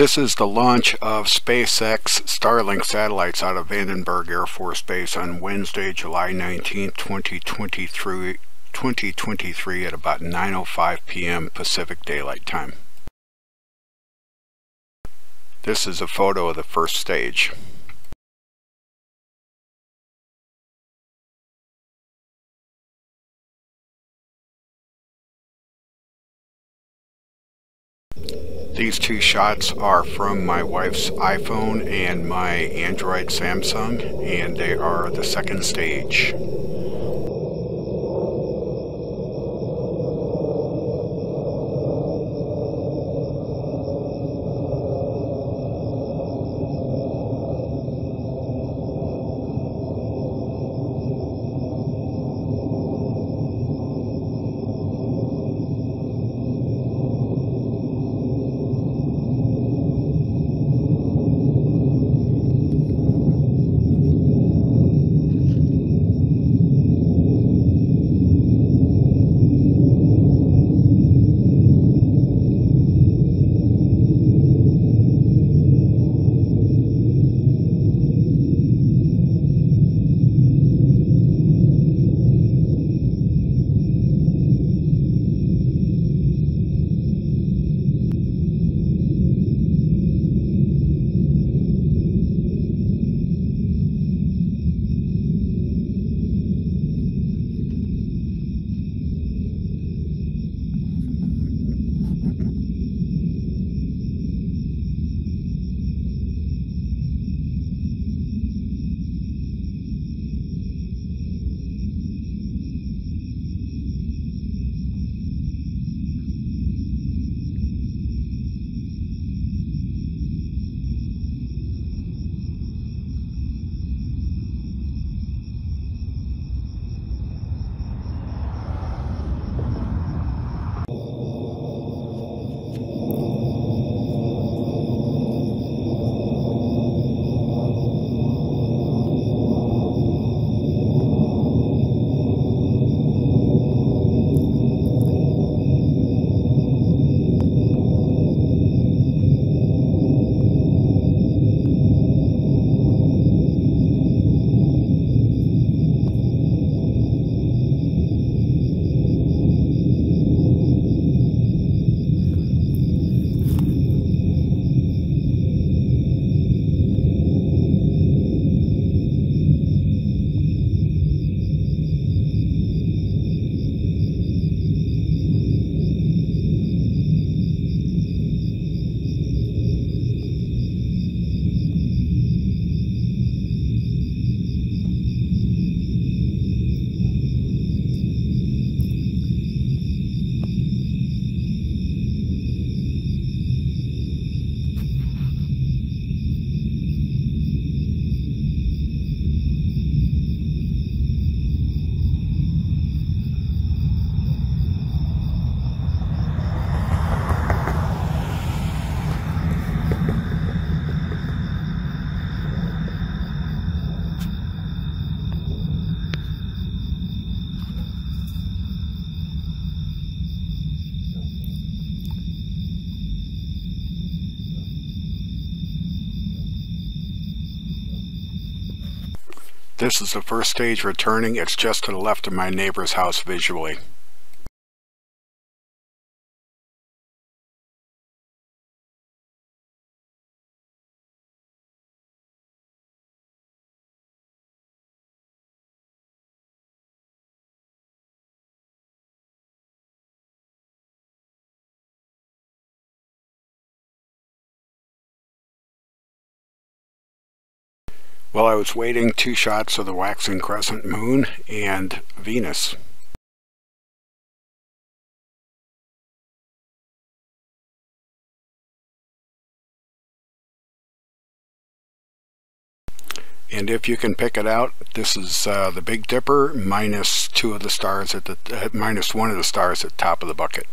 This is the launch of SpaceX Starlink satellites out of Vandenberg Air Force Base on Wednesday, July 19, 2023, 2023 at about 9.05 p.m. Pacific Daylight Time. This is a photo of the first stage. These two shots are from my wife's iPhone and my Android Samsung, and they are the second stage. This is the first stage returning. It's just to the left of my neighbor's house visually. While I was waiting, two shots of the waxing crescent moon and Venus. And if you can pick it out, this is uh, the Big Dipper minus two of the stars at the uh, minus one of the stars at top of the bucket.